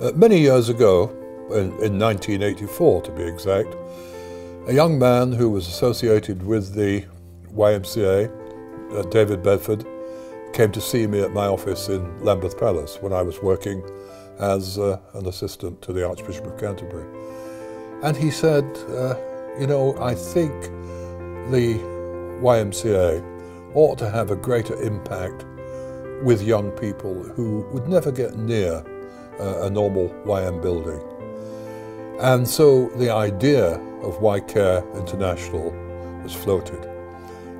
Uh, many years ago, in, in 1984 to be exact, a young man who was associated with the YMCA, uh, David Bedford, came to see me at my office in Lambeth Palace when I was working as uh, an assistant to the Archbishop of Canterbury. And he said, uh, you know, I think the YMCA ought to have a greater impact with young people who would never get near uh, a normal YM building. And so the idea of Y-Care International was floated.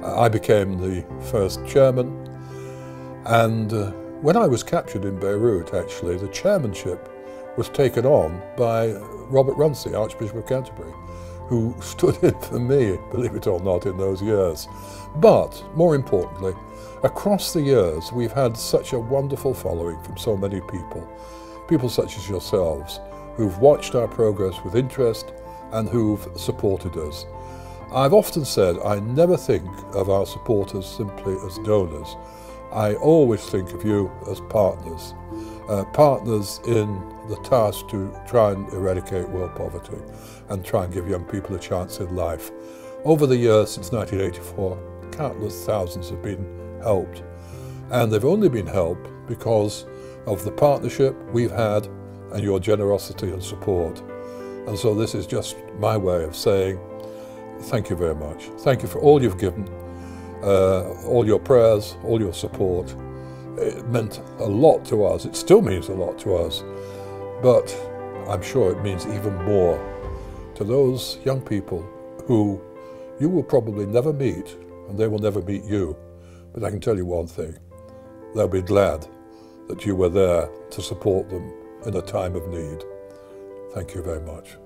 I became the first chairman and uh, when I was captured in Beirut, actually, the chairmanship was taken on by Robert Runcie, Archbishop of Canterbury, who stood in for me, believe it or not, in those years. But more importantly, across the years, we've had such a wonderful following from so many people, people such as yourselves, who've watched our progress with interest and who've supported us. I've often said I never think of our supporters simply as donors. I always think of you as partners, uh, partners in the task to try and eradicate world poverty and try and give young people a chance in life. Over the years since 1984, countless thousands have been helped. And they've only been helped because of the partnership we've had and your generosity and support. And so this is just my way of saying thank you very much. Thank you for all you've given uh, all your prayers, all your support. It meant a lot to us. It still means a lot to us. But I'm sure it means even more to those young people who you will probably never meet and they will never meet you. But I can tell you one thing. They'll be glad that you were there to support them in a time of need. Thank you very much.